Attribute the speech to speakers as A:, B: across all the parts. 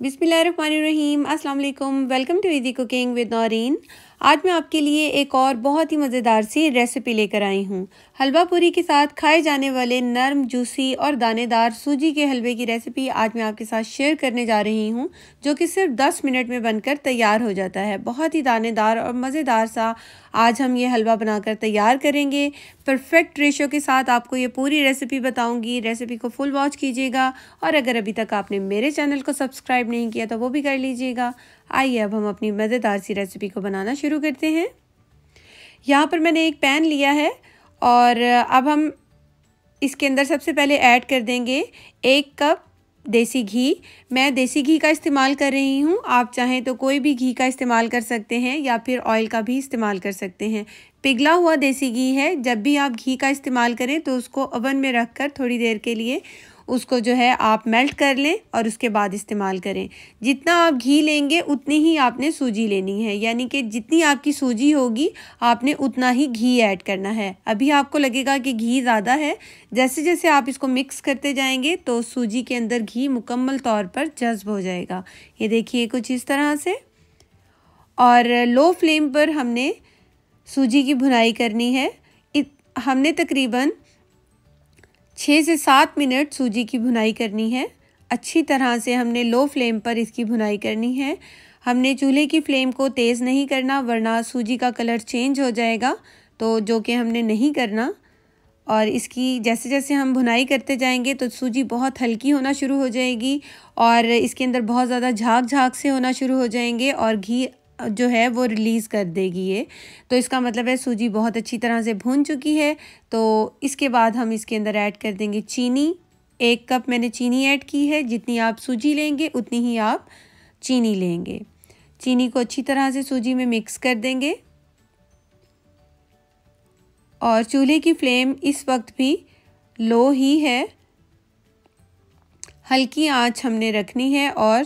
A: बिसमीम अस्सलाम वालेकुम welcome to easy cooking with Naureen. आज मैं आपके लिए एक और बहुत ही मज़ेदार सी रेसिपी लेकर आई हूँ। हलवा पूरी के साथ खाए जाने वाले नरम जूसी और दानेदार सूजी के हलवे की रेसिपी आज मैं आपके साथ शेयर करने जा रही हूँ, जो कि सिर्फ़ 10 मिनट में बनकर तैयार हो जाता है। बहुत ही दानेदार और मज़ेदार सा आज हम ये हलवा बनाकर तैयार करेंगे। परफेक्ट रेशो के साथ आपको ये पूरी रेसिपी बताऊँगी। रेसिपी को फुल वॉच कीजिएगा और अगर अभी तक आपने मेरे चैनल को सब्सक्राइब नहीं किया तो वो भी कर लीजिएगा। आइए अब हम अपनी मज़ेदार सी रेसिपी को बनाना शुरू करते हैं। यहाँ पर मैंने एक पैन लिया है और अब हम इसके अंदर सबसे पहले ऐड कर देंगे एक कप देसी घी। मैं देसी घी का इस्तेमाल कर रही हूँ। आप चाहें तो कोई भी घी का इस्तेमाल कर सकते हैं या फिर ऑयल का भी इस्तेमाल कर सकते हैं। पिघला हुआ देसी घी है। जब भी आप घी का इस्तेमाल करें तो उसको ओवन में रख कर थोड़ी देर के लिए उसको जो है आप मेल्ट कर लें और उसके बाद इस्तेमाल करें। जितना आप घी लेंगे, उतनी ही आपने सूजी लेनी है। यानी कि जितनी आपकी सूजी होगी, आपने उतना ही घी ऐड करना है। अभी आपको लगेगा कि घी ज़्यादा है। जैसे जैसे आप इसको मिक्स करते जाएँगे तो सूजी के अंदर घी मुकम्मल तौर पर जज्ब हो जाएगा। ये देखिए कुछ इस तरह से। और लो फ्लेम पर हमने सूजी की भुनाई करनी है। हमने तकरीबन छः से सात मिनट सूजी की भुनाई करनी है। अच्छी तरह से हमने लो फ्लेम पर इसकी भुनाई करनी है। हमने चूल्हे की फ्लेम को तेज़ नहीं करना, वरना सूजी का कलर चेंज हो जाएगा तो जो कि हमने नहीं करना। और इसकी जैसे जैसे हम भुनाई करते जाएँगे तो सूजी बहुत हल्की होना शुरू हो जाएगी और इसके अंदर बहुत ज़्यादा झाग झाग से होना शुरू हो जाएँगे और घी जो है वो रिलीज़ कर देगी ये। तो इसका मतलब है सूजी बहुत अच्छी तरह से भून चुकी है। तो इसके बाद हम इसके अंदर ऐड कर देंगे चीनी। एक कप मैंने चीनी ऐड की है। जितनी आप सूजी लेंगे, उतनी ही आप चीनी लेंगे। चीनी को अच्छी तरह से सूजी में मिक्स कर देंगे। और चूल्हे की फ्लेम इस वक्त भी लो ही है। हल्की आँच हमने रखनी है और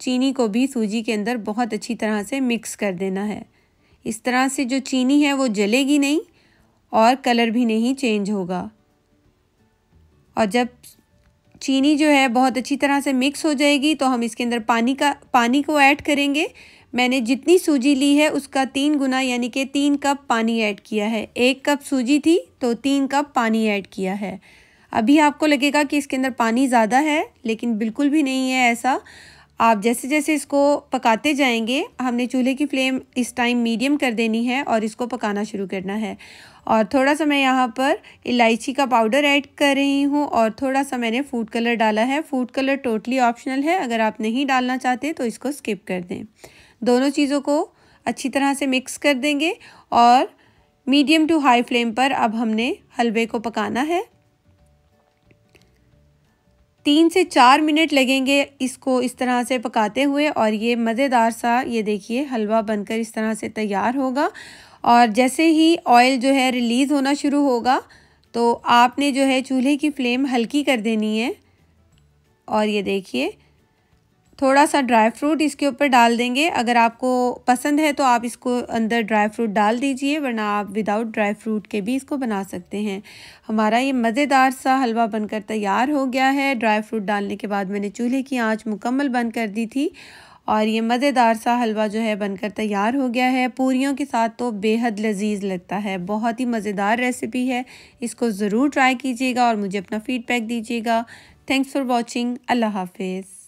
A: चीनी को भी सूजी के अंदर बहुत अच्छी तरह से मिक्स कर देना है। इस तरह से जो चीनी है वो जलेगी नहीं और कलर भी नहीं चेंज होगा। और जब चीनी जो है बहुत अच्छी तरह से मिक्स हो जाएगी तो हम इसके अंदर पानी का, पानी को ऐड करेंगे। मैंने जितनी सूजी ली है उसका तीन गुना यानी कि तीन कप पानी ऐड किया है। एक कप सूजी थी तो तीन कप पानी ऐड किया है। अभी आपको लगेगा कि इसके अंदर पानी ज़्यादा है, लेकिन बिल्कुल भी नहीं है ऐसा। आप जैसे जैसे इसको पकाते जाएँगे, हमने चूल्हे की फ्लेम इस टाइम मीडियम कर देनी है और इसको पकाना शुरू करना है। और थोड़ा सा मैं यहाँ पर इलायची का पाउडर ऐड कर रही हूँ और थोड़ा सा मैंने फ़ूड कलर डाला है। फ़ूड कलर टोटली ऑप्शनल है। अगर आप नहीं डालना चाहते तो इसको स्किप कर दें। दोनों चीज़ों को अच्छी तरह से मिक्स कर देंगे और मीडियम टू हाई फ्लेम पर अब हमने हलवे को पकाना है। तीन से चार मिनट लगेंगे इसको इस तरह से पकाते हुए और ये मज़ेदार सा, ये देखिए, हलवा बनकर इस तरह से तैयार होगा। और जैसे ही ऑयल जो है रिलीज़ होना शुरू होगा तो आपने जो है चूल्हे की फ्लेम हल्की कर देनी है। और ये देखिए थोड़ा सा ड्राई फ्रूट इसके ऊपर डाल देंगे। अगर आपको पसंद है तो आप इसको अंदर ड्राई फ्रूट डाल दीजिए, वरना आप विदाउट ड्राई फ्रूट के भी इसको बना सकते हैं। हमारा ये मज़ेदार सा हलवा बनकर तैयार हो गया है। ड्राई फ्रूट डालने के बाद मैंने चूल्हे की आँच मुकम्मल बंद कर दी थी और ये मज़ेदार सा हलवा जो है बनकर तैयार हो गया है। पूरियों के साथ तो बेहद लजीज लगता है। बहुत ही मज़ेदार रेसिपी है। इसको ज़रूर ट्राई कीजिएगा और मुझे अपना फ़ीडबैक दीजिएगा। थैंक्स फॉर वॉचिंग अल्लाह हाफिज़।